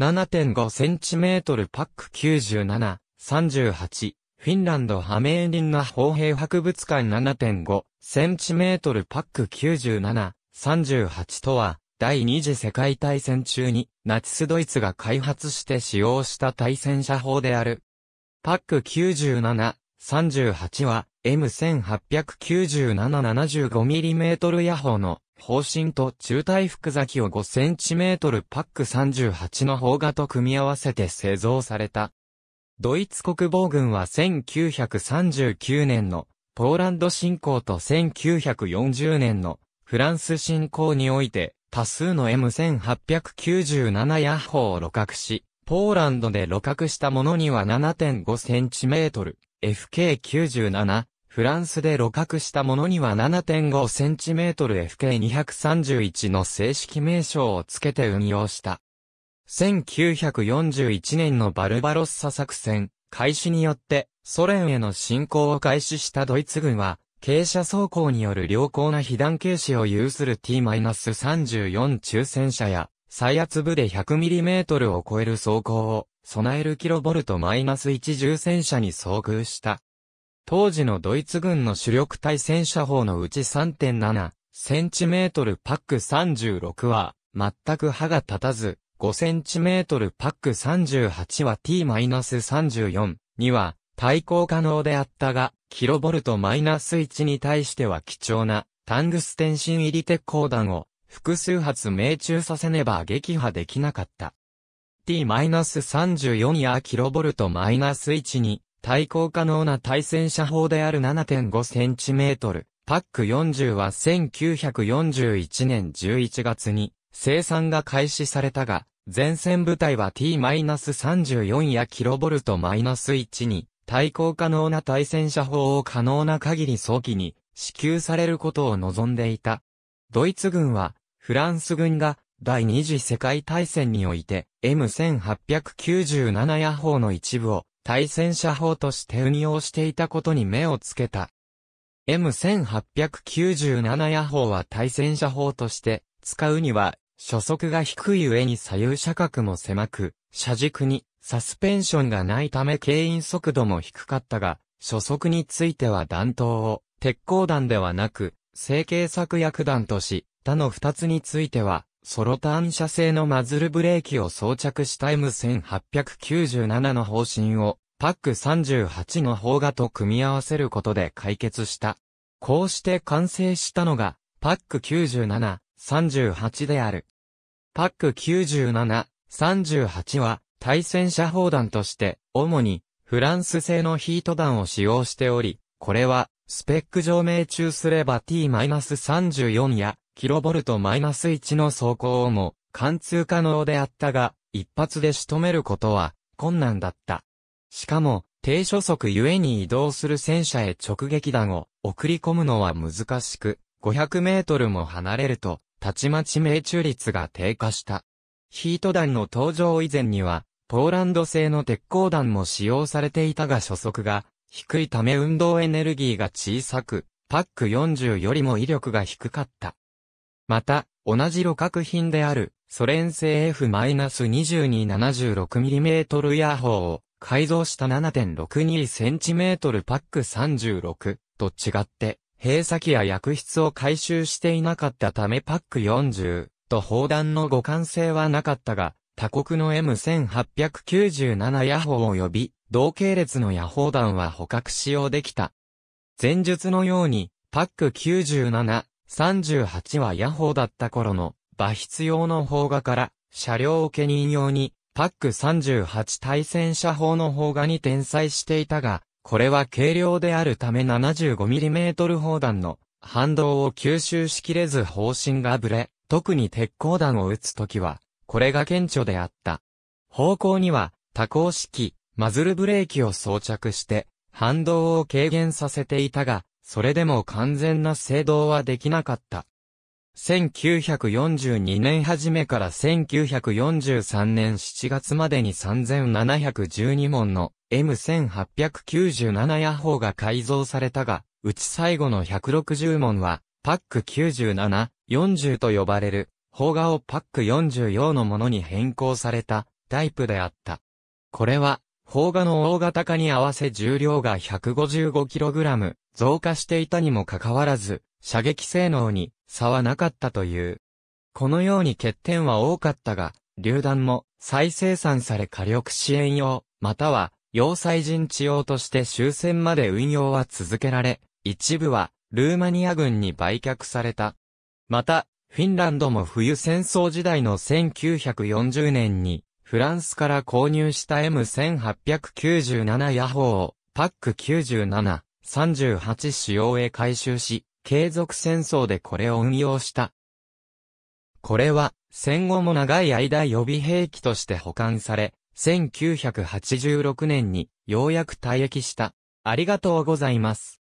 7.5センチメートルパック97、38、フィンランドハメーリンナ砲兵博物館7.5センチメートルパック97、38とは、第二次世界大戦中にナチスドイツが開発して使用した対戦車砲である。パック97、38は M1897-75mm ヤ砲の砲身と中対複座機を 5cm パック38の砲画と組み合わせて製造された。ドイツ国防軍は1939年のポーランド侵攻と1940年のフランス侵攻において多数の M1897 ヤッホーを露獲し、ポーランドで露獲したものには7.5センチメートル、FK97、フランスで露獲したものには7.5センチメートル FK231 の正式名称を付けて運用した。1941年のバルバロッサ作戦、開始によって、ソ連への侵攻を開始したドイツ軍は、傾斜走行による良好な被弾形式を有する T-34 中戦車や、最圧部で 100mm を超える走行を備えるキロボルト -1 重戦車に遭遇した。当時のドイツ軍の主力対戦車砲のうち3.7センチメートルパック36は全く刃が立たず、5センチメートルパック38は T-34 には対抗可能であったが、キロボルト -1 に対しては貴重なタングステン芯入り鉄鋼弾を複数発命中させねば撃破できなかった。T-34 やキロボルト -1 に対抗可能な対戦車砲である7.5センチメートル、パック40は1941年11月に生産が開始されたが、前線部隊は T-34 やキロボルト -1 に対抗可能な対戦車砲を可能な限り早期に支給されることを望んでいた。ドイツ軍はフランス軍が第二次世界大戦において M1897 ヤ砲の一部を対戦車砲として運用していたことに目をつけた。M1897 ヤ砲は対戦車砲として使うには初速が低い上に左右車角も狭く、車軸にサスペンションがないため牽引速度も低かったが、初速については弾頭を鉄鋼弾ではなく、成形策薬弾とし、他の二つについては、ソロターン車製のマズルブレーキを装着した M1897 の方針を、パック38の砲画と組み合わせることで解決した。こうして完成したのが、パック97、38である。パック97、38は、対戦車砲弾として、主に、フランス製のヒート弾を使用しており、これは、スペック上命中すれば T-34 や、キロボルト -1 の走行をも貫通可能であったが、一発で仕留めることは困難だった。しかも、低初速ゆえに移動する戦車へ直撃弾を送り込むのは難しく、500メートルも離れると、たちまち命中率が低下した。ヒート弾の登場以前には、ポーランド製の鉄鋼弾も使用されていたが初速が低いため運動エネルギーが小さく、パック40よりも威力が低かった。また、同じ露獲品である、ソ連製 F-2276mm ヤー砲を改造した 7.62cm パック36と違って、閉鎖機や薬室を回収していなかったためパック40と砲弾の互換性はなかったが、他国の M1897 ヤ砲及び同系列のヤ砲弾は捕獲使用できた。前述のように、パック97、38はヤホーだった頃の、馬筆用の砲画から、車両受け人用に、パック38対戦車砲の砲画に転載していたが、これは軽量であるため 75mm 砲弾の反動を吸収しきれず方針がぶれ、特に鉄鋼弾を撃つときは、これが顕著であった。方向には、多項式、マズルブレーキを装着して、反動を軽減させていたが、それでも完全な制動はできなかった。1942年初めから1943年7月までに3712門の M1897 ヤ砲が改造されたが、うち最後の160門は、パック97、40と呼ばれる、砲画をパック40用のものに変更された、タイプであった。これは、砲画の大型化に合わせ重量が 155kg 増加していたにもかかわらず、射撃性能に差はなかったという。このように欠点は多かったが、榴弾も再生産され火力支援用、または要塞陣地用として終戦まで運用は続けられ、一部はルーマニア軍に売却された。また、フィンランドも冬戦争時代の1940年に、フランスから購入した M1897 ヤホーを、パック97、38使用へ回収し、継続戦争でこれを運用した。これは、戦後も長い間予備兵器として保管され、1986年にようやく退役した。ありがとうございます。